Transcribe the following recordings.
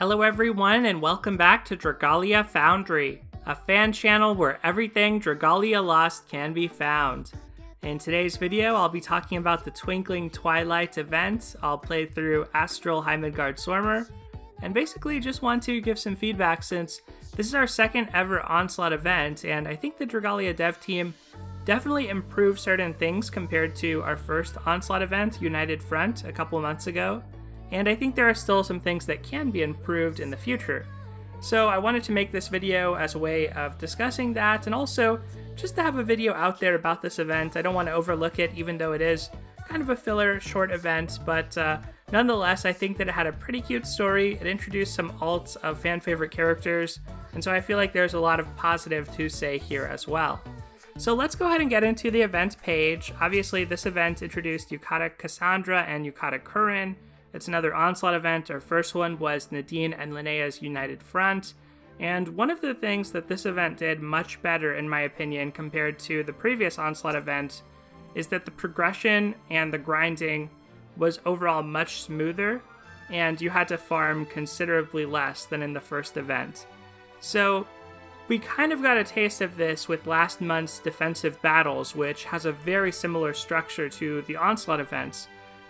Hello, everyone, and welcome back to Dragalia Foundry, a fan channel where everything Dragalia Lost can be found. In today's video, I'll be talking about the Twinkling Twilight event. I'll play through Astral High Swarmer, and basically just want to give some feedback since this is our second ever Onslaught event, and I think the Dragalia dev team definitely improved certain things compared to our first Onslaught event, United Front, a couple months ago and I think there are still some things that can be improved in the future. So I wanted to make this video as a way of discussing that and also just to have a video out there about this event. I don't want to overlook it even though it is kind of a filler short event, but uh, nonetheless I think that it had a pretty cute story. It introduced some alts of fan favorite characters, and so I feel like there's a lot of positive to say here as well. So let's go ahead and get into the event page. Obviously this event introduced Yukata Cassandra and Yukata Curran, it's another Onslaught event. Our first one was Nadine and Linnea's United Front. And one of the things that this event did much better, in my opinion, compared to the previous Onslaught event, is that the progression and the grinding was overall much smoother, and you had to farm considerably less than in the first event. So, we kind of got a taste of this with last month's defensive battles, which has a very similar structure to the Onslaught events.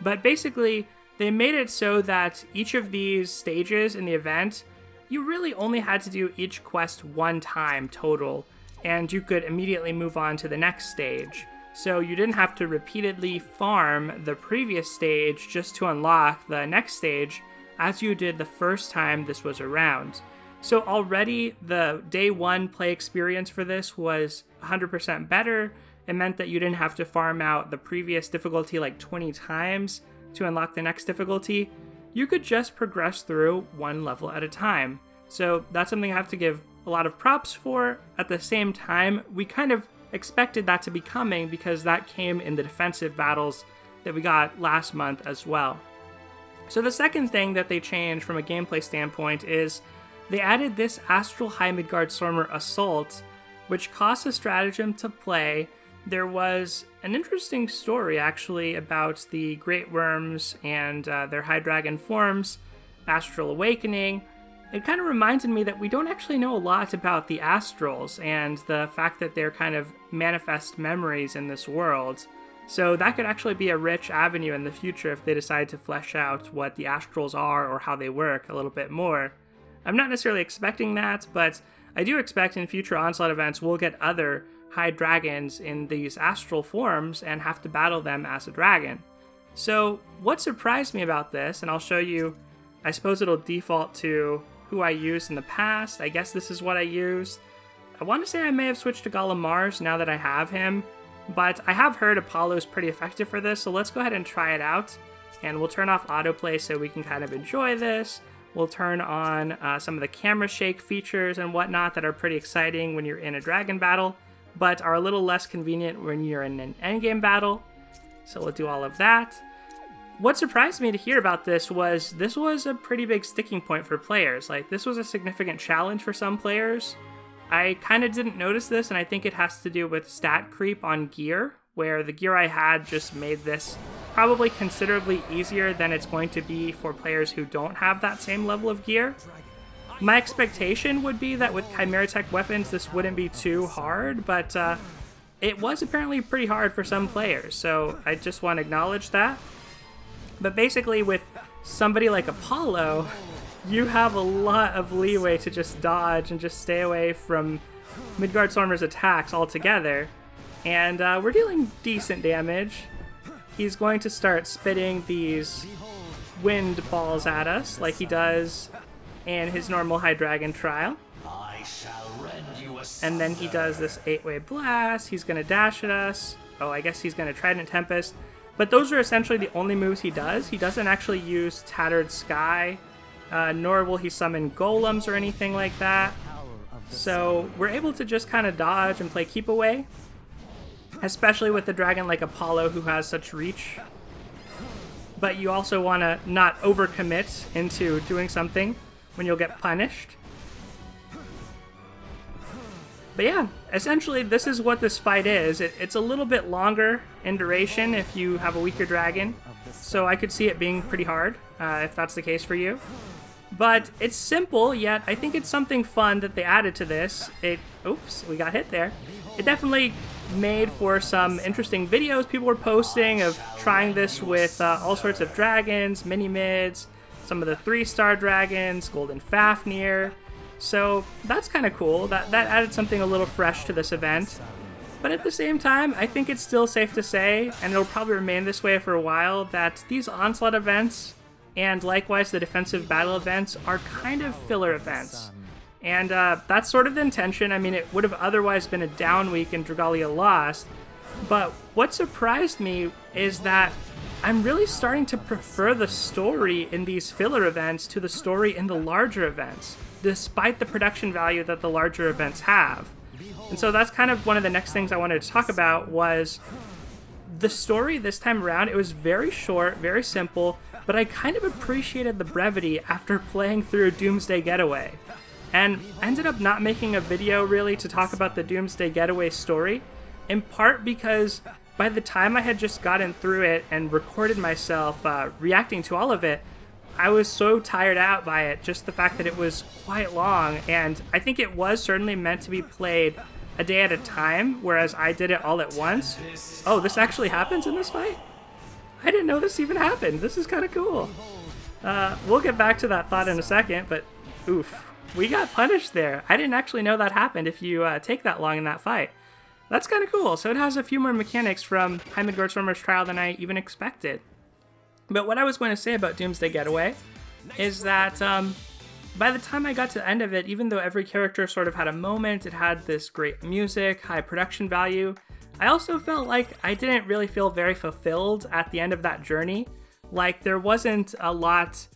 But basically, they made it so that each of these stages in the event, you really only had to do each quest one time total, and you could immediately move on to the next stage. So you didn't have to repeatedly farm the previous stage just to unlock the next stage as you did the first time this was around. So already the day one play experience for this was 100% better. It meant that you didn't have to farm out the previous difficulty like 20 times to unlock the next difficulty, you could just progress through one level at a time. So that's something I have to give a lot of props for. At the same time, we kind of expected that to be coming because that came in the defensive battles that we got last month as well. So the second thing that they changed from a gameplay standpoint is they added this Astral High Midgardsormr Assault, which costs a stratagem to play there was an interesting story actually about the great worms and uh, their high dragon forms, astral awakening. It kind of reminded me that we don't actually know a lot about the astrals and the fact that they're kind of manifest memories in this world. So that could actually be a rich avenue in the future if they decide to flesh out what the astrals are or how they work a little bit more. I'm not necessarily expecting that, but I do expect in future Onslaught events we'll get other high dragons in these astral forms and have to battle them as a dragon. So, what surprised me about this, and I'll show you, I suppose it'll default to who I used in the past. I guess this is what I used. I want to say I may have switched to Gala Mars now that I have him, but I have heard Apollo is pretty effective for this, so let's go ahead and try it out. And we'll turn off autoplay so we can kind of enjoy this. We'll turn on uh, some of the camera shake features and whatnot that are pretty exciting when you're in a dragon battle but are a little less convenient when you're in an endgame battle. So we'll do all of that. What surprised me to hear about this was this was a pretty big sticking point for players. Like, this was a significant challenge for some players. I kind of didn't notice this, and I think it has to do with stat creep on gear, where the gear I had just made this probably considerably easier than it's going to be for players who don't have that same level of gear. My expectation would be that with Chimera Tech weapons, this wouldn't be too hard, but uh, it was apparently pretty hard for some players, so I just want to acknowledge that. But basically, with somebody like Apollo, you have a lot of leeway to just dodge and just stay away from Midgardsormr's attacks altogether. And uh, we're dealing decent damage. He's going to start spitting these wind balls at us like he does and his normal High Dragon trial. And then he does this eight-way blast. He's going to dash at us. Oh, I guess he's going to Trident Tempest. But those are essentially the only moves he does. He doesn't actually use Tattered Sky, uh, nor will he summon golems or anything like that. So we're able to just kind of dodge and play keep away, especially with a dragon like Apollo who has such reach. But you also want to not overcommit into doing something when you'll get punished. But yeah, essentially this is what this fight is. It, it's a little bit longer in duration if you have a weaker dragon, so I could see it being pretty hard uh, if that's the case for you. But it's simple, yet I think it's something fun that they added to this. It, oops, we got hit there. It definitely made for some interesting videos people were posting of trying this with uh, all sorts of dragons, mini mids, some of the three star dragons, Golden Fafnir. So that's kind of cool. That that added something a little fresh to this event. But at the same time, I think it's still safe to say, and it'll probably remain this way for a while, that these Onslaught events, and likewise the defensive battle events, are kind of filler events. And uh, that's sort of the intention. I mean, it would have otherwise been a down week in Dragalia Lost. But what surprised me is that I'm really starting to prefer the story in these filler events to the story in the larger events, despite the production value that the larger events have. And so that's kind of one of the next things I wanted to talk about was the story this time around. It was very short, very simple, but I kind of appreciated the brevity after playing through Doomsday Getaway and ended up not making a video really to talk about the Doomsday Getaway story, in part because by the time I had just gotten through it and recorded myself uh, reacting to all of it, I was so tired out by it, just the fact that it was quite long, and I think it was certainly meant to be played a day at a time, whereas I did it all at once. Oh, this actually happens in this fight? I didn't know this even happened. This is kind of cool. Uh, we'll get back to that thought in a second, but oof we got punished there. I didn't actually know that happened if you uh, take that long in that fight. That's kind of cool. So it has a few more mechanics from High Midgardsormr's Trial than I even expected. But what I was going to say about Doomsday Getaway is that um, by the time I got to the end of it, even though every character sort of had a moment, it had this great music, high production value, I also felt like I didn't really feel very fulfilled at the end of that journey. Like there wasn't a lot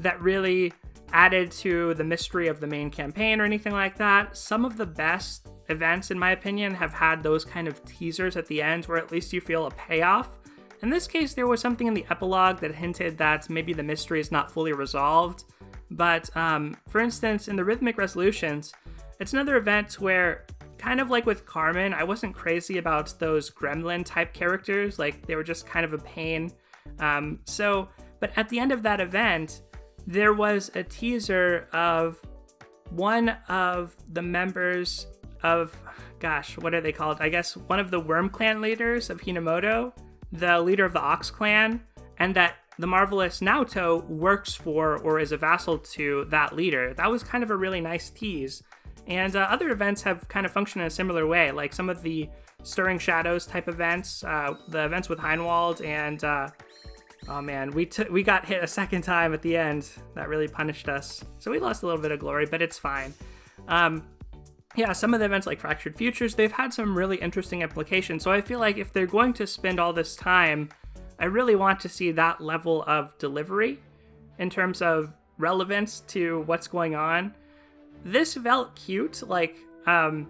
that really added to the mystery of the main campaign or anything like that. Some of the best events, in my opinion, have had those kind of teasers at the end where at least you feel a payoff. In this case, there was something in the epilogue that hinted that maybe the mystery is not fully resolved. But um, for instance, in the Rhythmic Resolutions, it's another event where, kind of like with Carmen, I wasn't crazy about those gremlin type characters. Like, they were just kind of a pain. Um, so, but at the end of that event, there was a teaser of one of the members of, gosh, what are they called? I guess one of the Worm Clan leaders of Hinomoto, the leader of the Ox Clan, and that the marvelous Naoto works for or is a vassal to that leader. That was kind of a really nice tease. And uh, other events have kind of functioned in a similar way, like some of the Stirring Shadows type events, uh, the events with Heinwald and uh, Oh man, we t- we got hit a second time at the end. That really punished us. So we lost a little bit of glory, but it's fine. Um, yeah, some of the events like Fractured Futures, they've had some really interesting implications. So I feel like if they're going to spend all this time, I really want to see that level of delivery in terms of relevance to what's going on. This felt cute, like um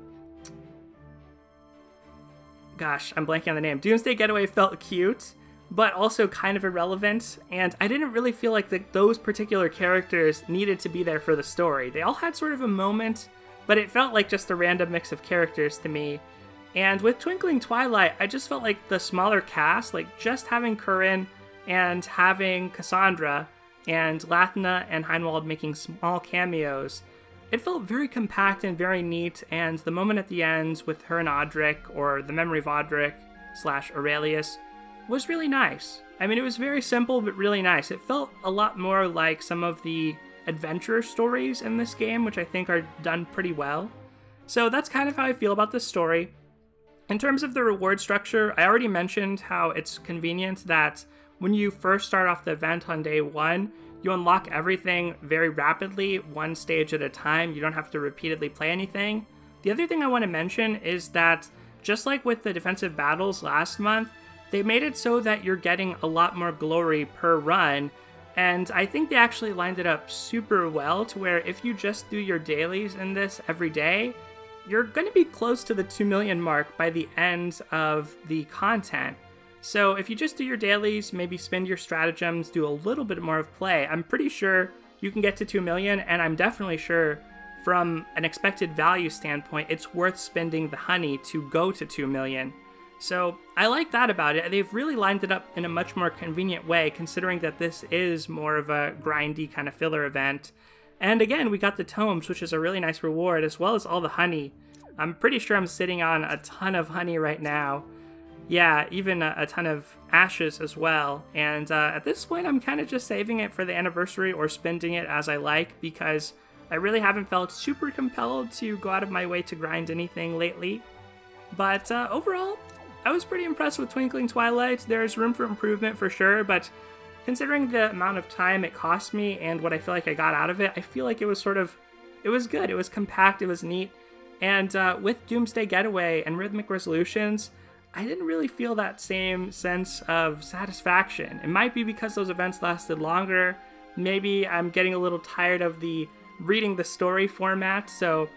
gosh, I'm blanking on the name. Doomsday Getaway felt cute but also kind of irrelevant. And I didn't really feel like the, those particular characters needed to be there for the story. They all had sort of a moment, but it felt like just a random mix of characters to me. And with Twinkling Twilight, I just felt like the smaller cast, like just having Curran and having Cassandra and Lathna and Heinwald making small cameos, it felt very compact and very neat. And the moment at the end with her and Audric, or the memory of Audric slash Aurelius, was really nice. I mean, it was very simple, but really nice. It felt a lot more like some of the adventure stories in this game, which I think are done pretty well. So that's kind of how I feel about this story. In terms of the reward structure, I already mentioned how it's convenient that when you first start off the event on day one, you unlock everything very rapidly, one stage at a time. You don't have to repeatedly play anything. The other thing I want to mention is that just like with the defensive battles last month, they made it so that you're getting a lot more glory per run. And I think they actually lined it up super well to where if you just do your dailies in this every day, you're going to be close to the 2 million mark by the end of the content. So if you just do your dailies, maybe spend your stratagems, do a little bit more of play, I'm pretty sure you can get to 2 million, and I'm definitely sure from an expected value standpoint, it's worth spending the honey to go to 2 million. So I like that about it. They've really lined it up in a much more convenient way, considering that this is more of a grindy kind of filler event. And again, we got the tomes, which is a really nice reward, as well as all the honey. I'm pretty sure I'm sitting on a ton of honey right now. Yeah, even a, a ton of ashes as well. And uh, at this point, I'm kind of just saving it for the anniversary or spending it as I like because I really haven't felt super compelled to go out of my way to grind anything lately. But uh, overall, I was pretty impressed with Twinkling Twilight. There's room for improvement for sure, but considering the amount of time it cost me and what I feel like I got out of it, I feel like it was sort of, it was good. It was compact, it was neat. And uh, with Doomsday Getaway and Rhythmic Resolutions, I didn't really feel that same sense of satisfaction. It might be because those events lasted longer. Maybe I'm getting a little tired of the reading the story format, so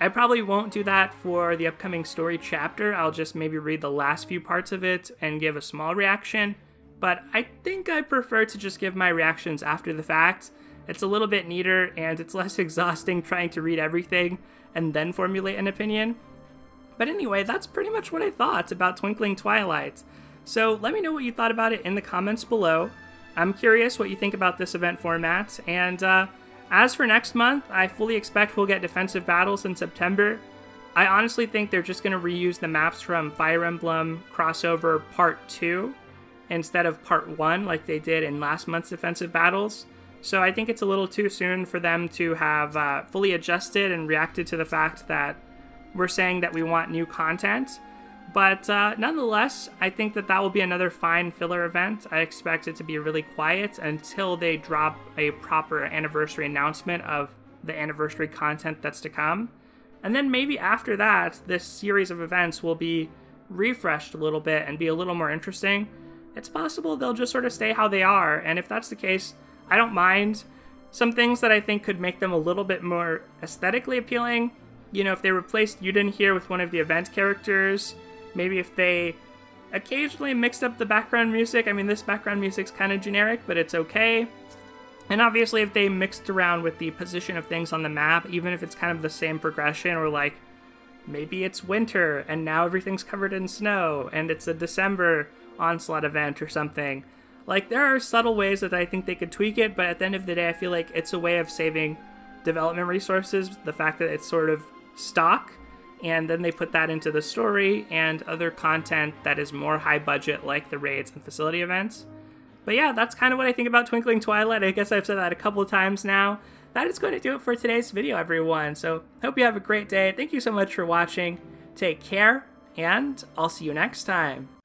I probably won't do that for the upcoming story chapter. I'll just maybe read the last few parts of it and give a small reaction. But I think I prefer to just give my reactions after the fact. It's a little bit neater and it's less exhausting trying to read everything and then formulate an opinion. But anyway, that's pretty much what I thought about Twinkling Twilight. So let me know what you thought about it in the comments below. I'm curious what you think about this event format, and uh, as for next month, I fully expect we'll get defensive battles in September. I honestly think they're just going to reuse the maps from Fire Emblem crossover part 2 instead of part 1 like they did in last month's defensive battles. So I think it's a little too soon for them to have uh, fully adjusted and reacted to the fact that we're saying that we want new content. But uh, nonetheless, I think that that will be another fine filler event. I expect it to be really quiet until they drop a proper anniversary announcement of the anniversary content that's to come. And then maybe after that, this series of events will be refreshed a little bit and be a little more interesting. It's possible they'll just sort of stay how they are, and if that's the case, I don't mind. Some things that I think could make them a little bit more aesthetically appealing. You know, if they replaced Euden here with one of the event characters, Maybe if they occasionally mixed up the background music. I mean, this background music's kind of generic, but it's okay. And obviously, if they mixed around with the position of things on the map, even if it's kind of the same progression, or like maybe it's winter and now everything's covered in snow and it's a December onslaught event or something. Like, there are subtle ways that I think they could tweak it, but at the end of the day, I feel like it's a way of saving development resources. The fact that it's sort of stock and then they put that into the story and other content that is more high budget, like the raids and facility events. But yeah, that's kind of what I think about Twinkling Twilight. I guess I've said that a couple times now. That is going to do it for today's video, everyone. So, hope you have a great day. Thank you so much for watching. Take care, and I'll see you next time.